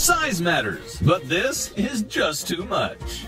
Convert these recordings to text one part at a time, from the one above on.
Size matters, but this is just too much.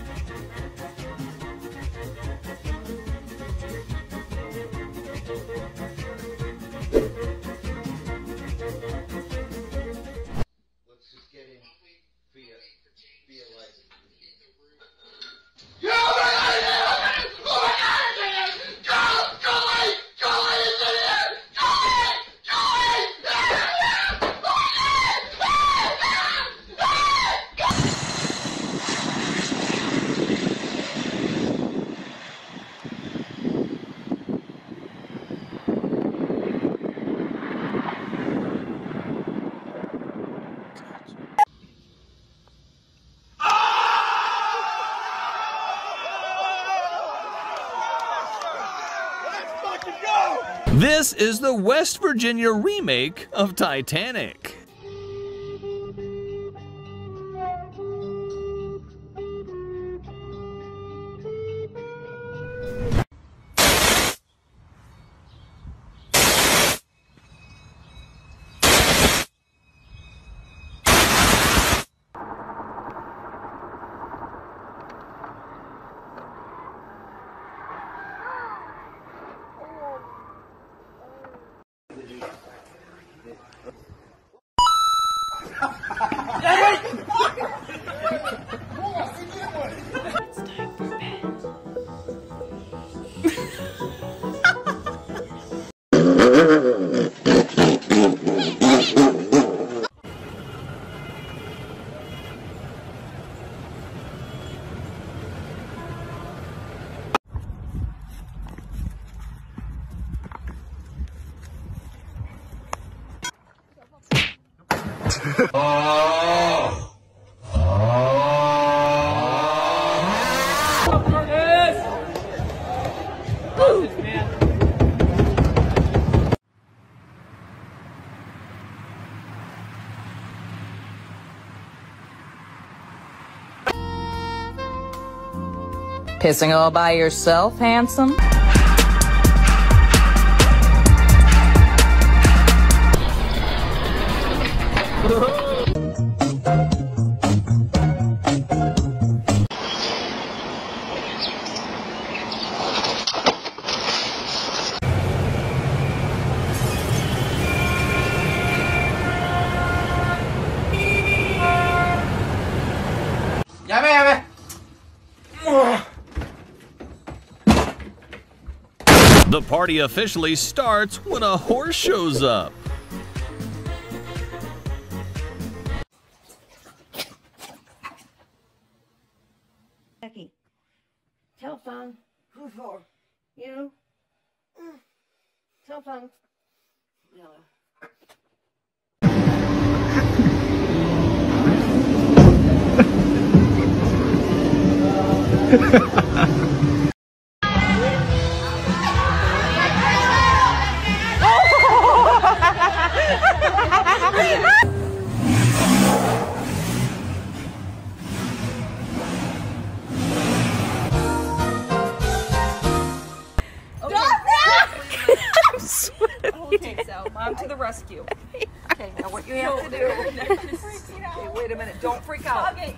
This is the West Virginia remake of Titanic. Pissing all by yourself, handsome? The party officially starts when a horse shows up. Becky. Telephone. Who for? You? Mm. Telephone. No. Okay, rescue. Okay, now what you have to do. Okay, wait a minute. Don't freak out. Don't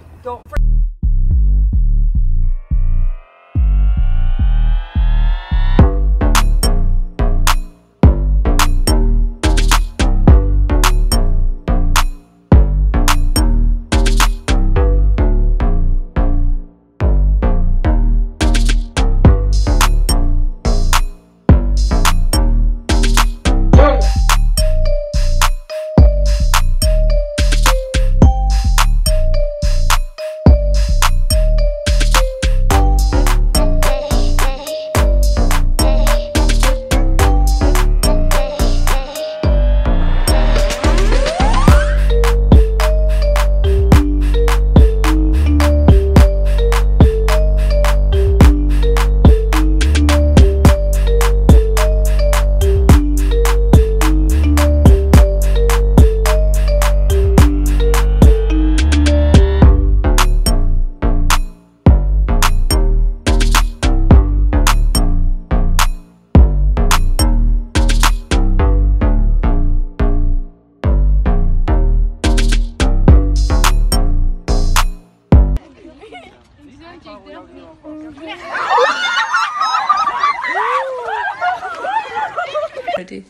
Ready?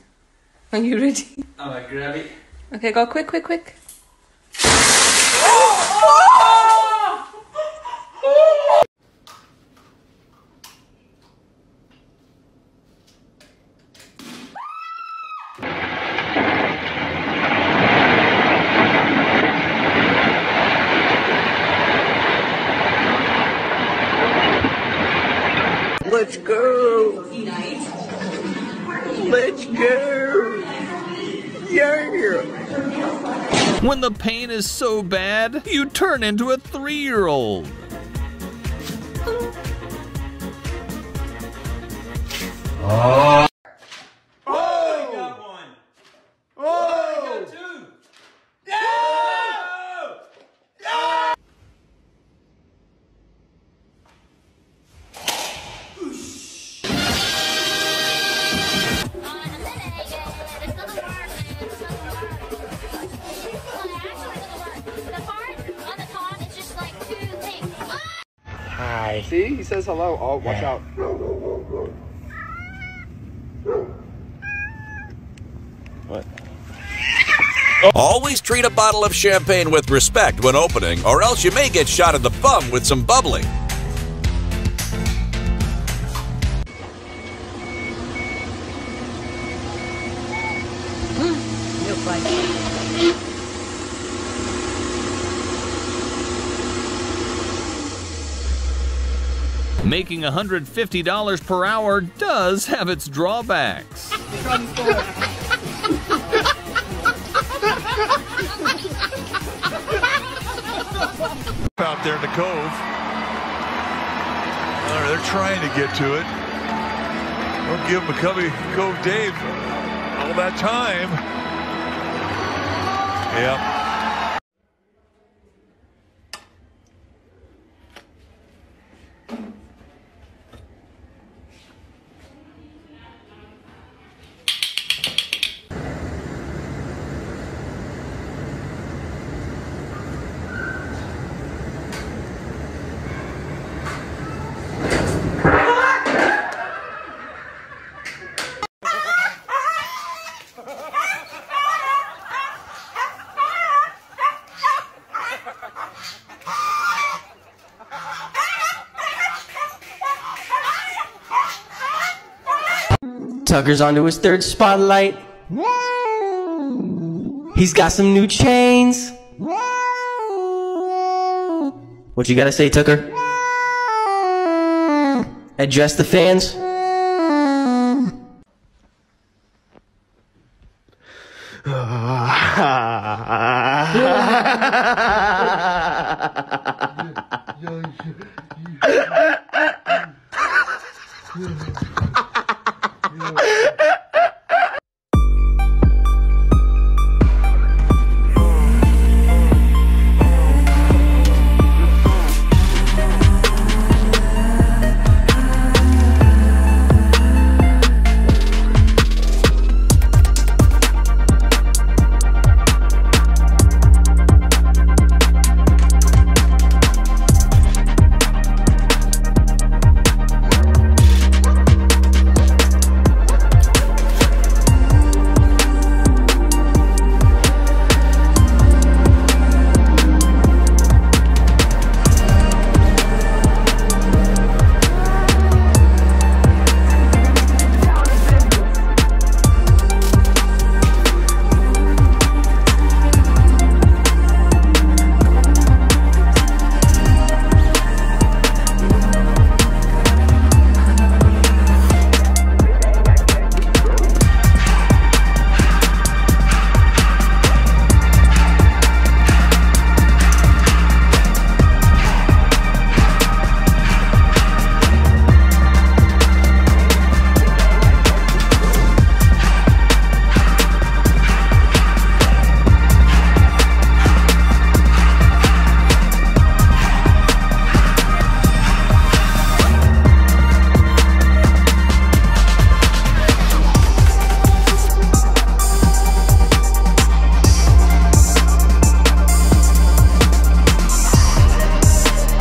Are you ready? I'm grab it. Okay, go quick, quick, quick. Let's go. Let's go. Yeah. When the pain is so bad, you turn into a three year old. Oh, Hi. See, he says hello. Oh, watch out. What? Always treat a bottle of champagne with respect when opening, or else you may get shot in the bum with some bubbly. Making $150 per hour does have its drawbacks. out there in the cove. They're trying to get to it. Don't give McCovey Cove Dave all that time. Yep. Tucker's onto his third spotlight. He's got some new chains. What you gotta say, Tucker? Address the fans.